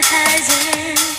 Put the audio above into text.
appetizing.